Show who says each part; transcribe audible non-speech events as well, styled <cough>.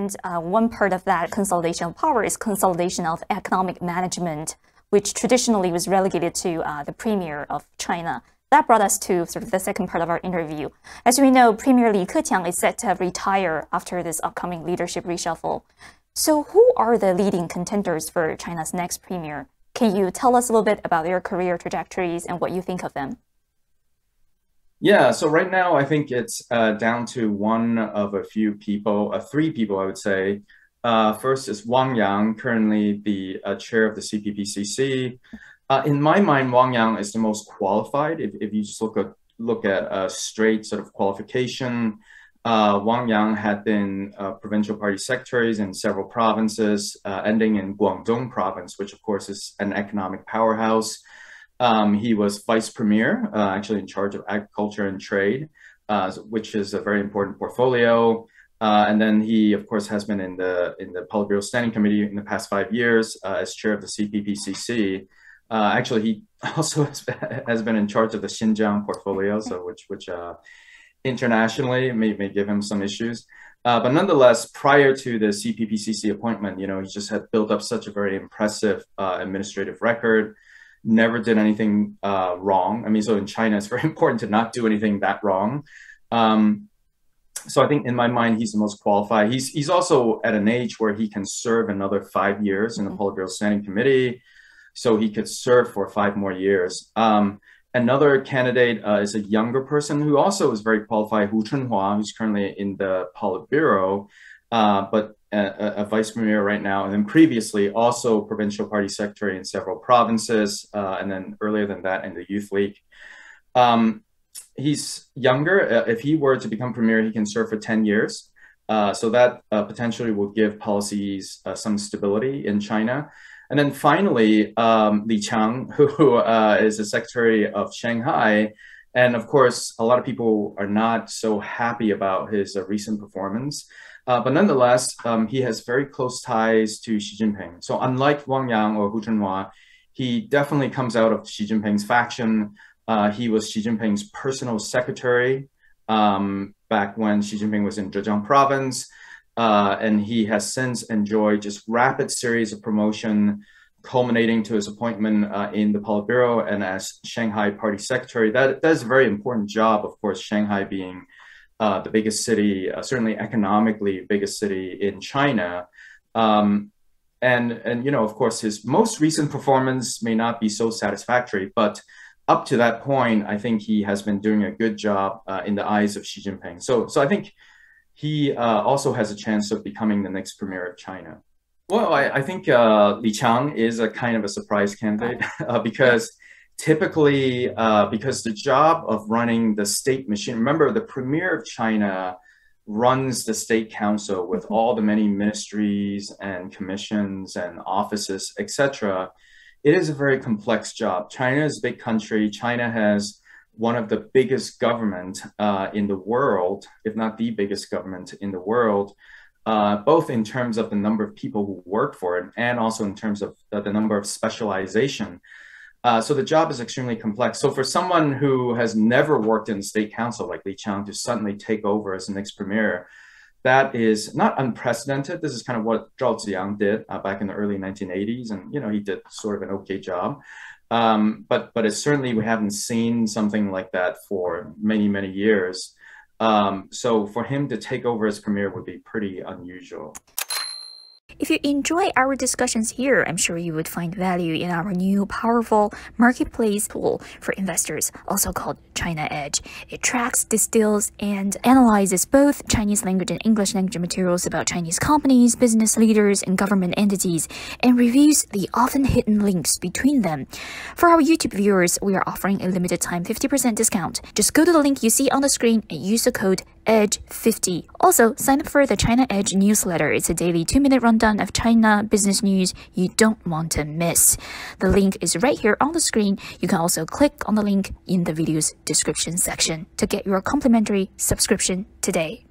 Speaker 1: And uh, one part of that consolidation of power is consolidation of economic management, which traditionally was relegated to uh, the premier of China. That brought us to sort of the second part of our interview. As we know, Premier Li Keqiang is set to retire after this upcoming leadership reshuffle. So, who are the leading contenders for China's next premier? Can you tell us a little bit about their career trajectories and what you think of them?
Speaker 2: Yeah, so right now I think it's uh, down to one of a few people, uh, three people, I would say. Uh, first is Wang Yang, currently the uh, chair of the CPPCC. Uh, in my mind, Wang Yang is the most qualified. If, if you just look at look at a straight sort of qualification, uh, Wang Yang had been provincial party secretaries in several provinces, ending in Guangdong province, which of course is an economic powerhouse. Um, he was vice premier, uh, actually in charge of agriculture and trade, uh, which is a very important portfolio. Uh, and then he, of course, has been in the in the Politburo Standing Committee in the past five years uh, as chair of the CPPCC. Uh, actually, he <laughs> also has been in charge of the Xinjiang portfolio, so which which uh, internationally may, may give him some issues. Uh, but nonetheless, prior to the CPPCC appointment, you know, he just had built up such a very impressive uh, administrative record never did anything uh, wrong. I mean, so in China, it's very <laughs> important to not do anything that wrong. Um, so I think in my mind, he's the most qualified. He's he's also at an age where he can serve another five years in the mm-hmm. Politburo Standing Committee, so he could serve for five more years. Um, another candidate uh, is a younger person who also is very qualified, Hu Chunhua, who's currently in the Politburo, uh, but vice premier right now, and then previously also provincial party secretary in several provinces, uh, and then earlier than that in the youth league. Um, he's younger. Uh, if he were to become premier, he can serve for 10 years. Uh, so that uh, potentially will give policies uh, some stability in China. And then finally, um, Li Qiang, <laughs> who uh, is the secretary of Shanghai. And of course, a lot of people are not so happy about his recent performance. Uh, but nonetheless, um, he has very close ties to Xi Jinping. So unlike Wang Yang or Hu Chunhua, he definitely comes out of Xi Jinping's faction. Uh, he was Xi Jinping's personal secretary um, back when Xi Jinping was in Zhejiang province. Uh, and he has since enjoyed just rapid series of promotion, culminating to his appointment uh, in the Politburo and as Shanghai Party Secretary. That, that is a very important job, of course, Shanghai being uh, the biggest city, uh, certainly economically biggest city in China. Um, and, and, you know, of course, his most recent performance may not be so satisfactory, but up to that point, I think he has been doing a good job uh, in the eyes of Xi Jinping. So, so I think he uh, also has a chance of becoming the next premier of China. Well, I, I think uh, Li Qiang is a kind of a surprise candidate <laughs> uh, because typically uh, because the job of running the state machine remember the premier of china runs the state council with mm-hmm. all the many ministries and commissions and offices etc it is a very complex job. China is a big country. China has one of the biggest government uh, in the world if not the biggest government in the world uh, both in terms of the number of people who work for it and also in terms of the, the number of specialization uh, so the job is extremely complex. So for someone who has never worked in state council like Li Qiang to suddenly take over as the next premier, that is not unprecedented. This is kind of what Zhao Ziyang did uh, back in the early 1980s, and you know he did sort of an okay job. Um, but but it's certainly we haven't seen something like that for many many years. Um, so for him to take over as premier would be pretty unusual.
Speaker 1: If you enjoy our discussions here, I'm sure you would find value in our new powerful marketplace tool for investors, also called China Edge. It tracks, distills, and analyzes both Chinese language and English language materials about Chinese companies, business leaders, and government entities, and reviews the often hidden links between them. For our YouTube viewers, we are offering a limited time 50% discount. Just go to the link you see on the screen and use the code EDGE50. Also, sign up for the China Edge newsletter. It's a daily two minute rundown of China business news you don't want to miss. The link is right here on the screen. You can also click on the link in the video's description section to get your complimentary subscription today.